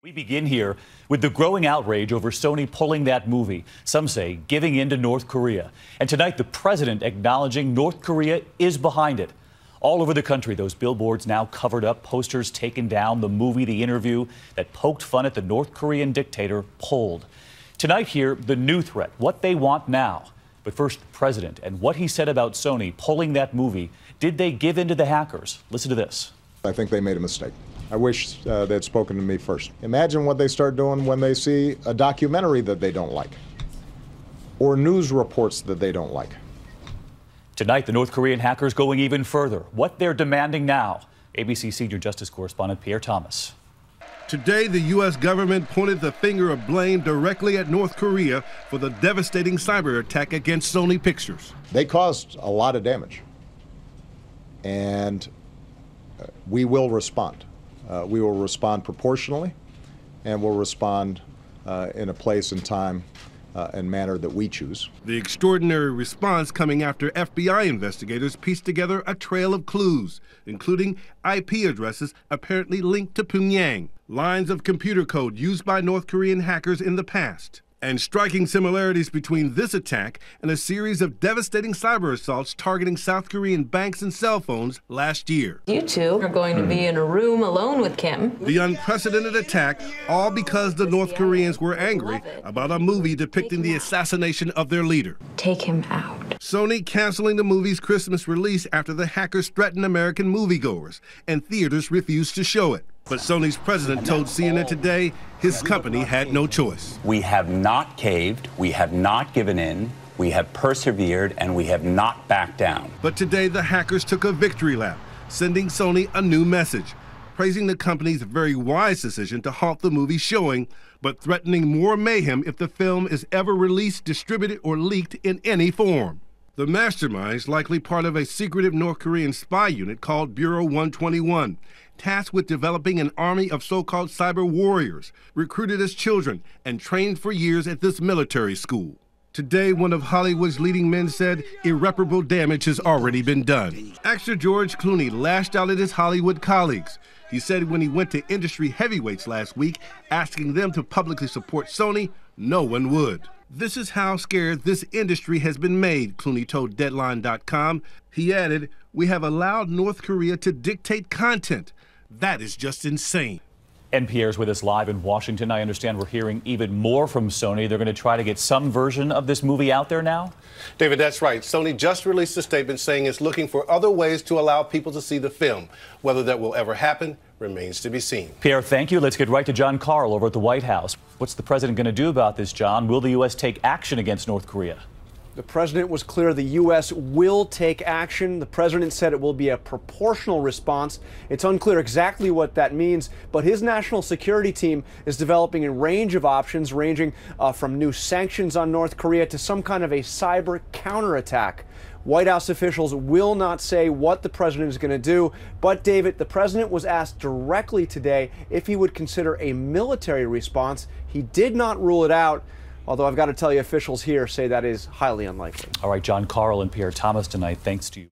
We begin here with the growing outrage over Sony pulling that movie, some say giving in to North Korea. And tonight, the president acknowledging North Korea is behind it. All over the country, those billboards now covered up, posters taken down, the movie, the interview that poked fun at the North Korean dictator pulled. Tonight, here, the new threat, what they want now. But first, the president and what he said about Sony pulling that movie. Did they give in to the hackers? Listen to this. I think they made a mistake. I wish uh, they'd spoken to me first. Imagine what they start doing when they see a documentary that they don't like or news reports that they don't like. Tonight, the North Korean hackers going even further. What they're demanding now. ABC senior justice correspondent Pierre Thomas. Today, the U.S. government pointed the finger of blame directly at North Korea for the devastating cyber attack against Sony Pictures. They caused a lot of damage, and we will respond. Uh, we will respond proportionally, and we'll respond uh, in a place and time uh, and manner that we choose. The extraordinary response coming after FBI investigators pieced together a trail of clues, including IP addresses apparently linked to Pyongyang, lines of computer code used by North Korean hackers in the past and striking similarities between this attack and a series of devastating cyber assaults targeting South Korean banks and cell phones last year. You two are going to be in a room alone with Kim. The unprecedented attack, all because the North Koreans were angry about a movie depicting the assassination of their leader. Take him out. Sony canceling the movie's Christmas release after the hackers threatened American moviegoers, and theaters refused to show it. But Sony's president told CNN today his company had no choice. We have not caved, we have not given in, we have persevered, and we have not backed down. But today the hackers took a victory lap, sending Sony a new message, praising the company's very wise decision to halt the movie showing, but threatening more mayhem if the film is ever released, distributed, or leaked in any form. The masterminds, likely part of a secretive North Korean spy unit called Bureau 121, tasked with developing an army of so called cyber warriors, recruited as children and trained for years at this military school. Today, one of Hollywood's leading men said irreparable damage has already been done. Actor George Clooney lashed out at his Hollywood colleagues. He said when he went to industry heavyweights last week, asking them to publicly support Sony, no one would. This is how scared this industry has been made, Clooney told Deadline.com. He added, We have allowed North Korea to dictate content. That is just insane. Pierre's with us live in Washington. I understand we're hearing even more from Sony. They're going to try to get some version of this movie out there now? David, that's right. Sony just released a statement saying it's looking for other ways to allow people to see the film. Whether that will ever happen remains to be seen. Pierre, thank you. Let's get right to Jon Karl over at the White House. What's the president going to do about this, Jon? Will the U.S. take action against North Korea? The president was clear the U.S. will take action. The president said it will be a proportional response. It's unclear exactly what that means, but his national security team is developing a range of options, ranging uh, from new sanctions on North Korea to some kind of a cyber counterattack. White House officials will not say what the president is going to do, but David, the president was asked directly today if he would consider a military response. He did not rule it out. Although I've got to tell you, officials here say that is highly unlikely. All right, Jon Karl and Pierre Thomas tonight. Thanks to you.